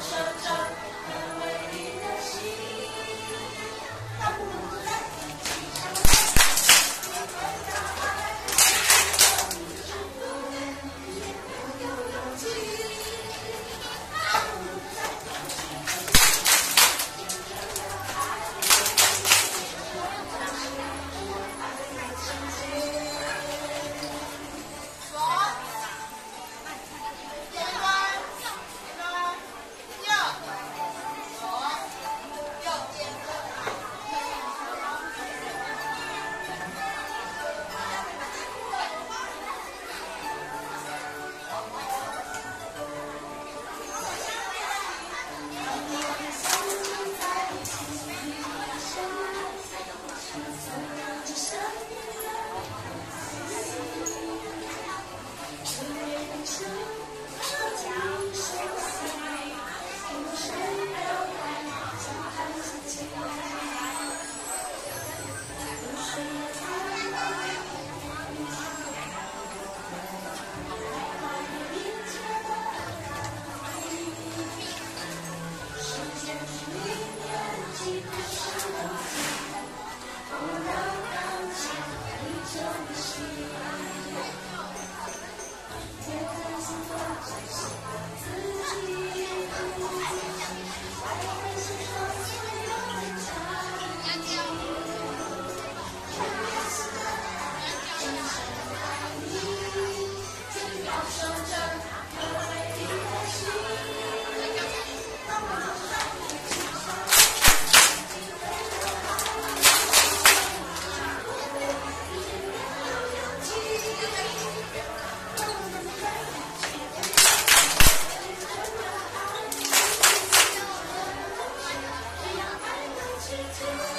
shall to